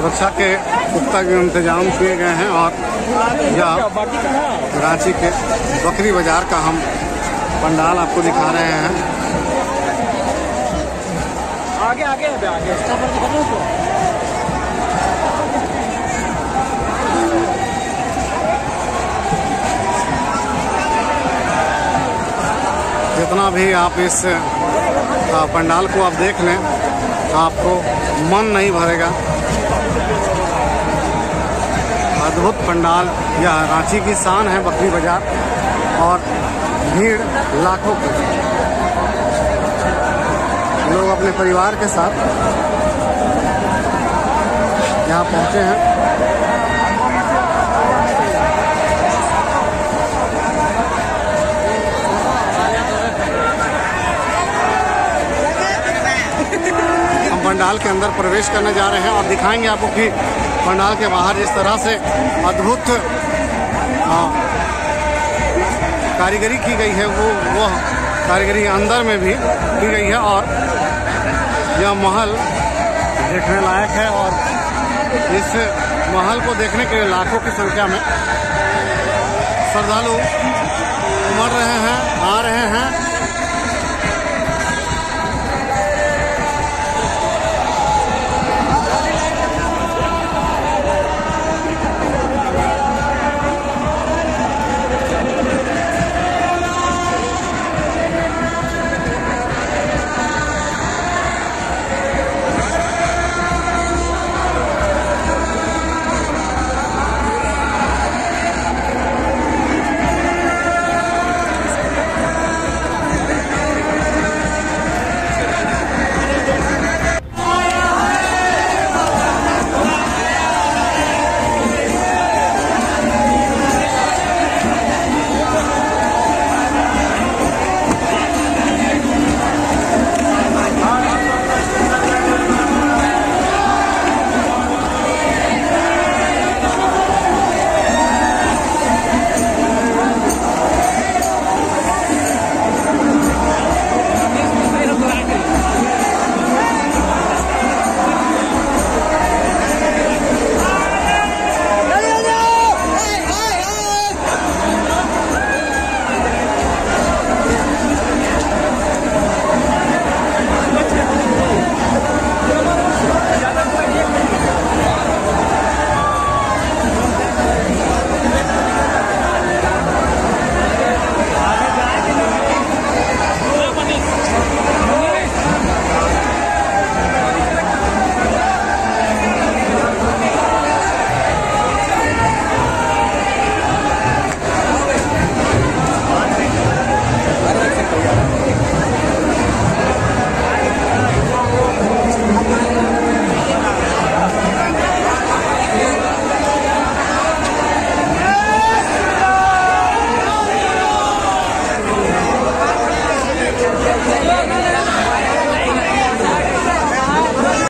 सुरक्षा के पुख्ता इंतज़ाम किए गए हैं और यह रांची के बकरी बाज़ार का हम पंडाल आपको दिखा रहे हैं। आगे आगे आगे जितना भी आप इस पंडाल को आप देख लें आपको मन नहीं भरेगा। अद्भुत पंडाल यह रांची की शान है बकरी बाज़ार और भीड़ लाखों की। लोग अपने परिवार के साथ यहाँ पहुँचे हैं। पंडाल के अंदर प्रवेश करने जा रहे हैं। और दिखाएँगे आपको कि पंडाल के बाहर जिस तरह से अद्भुत हाँ, कारीगरी की गई है वो वो कारीगरी अंदर में भी की गई है और यह महल देखने लायक है और इस महल को देखने के लिए लाखों की संख्या में श्रद्धालु उमड़ रहे हैं आ रहे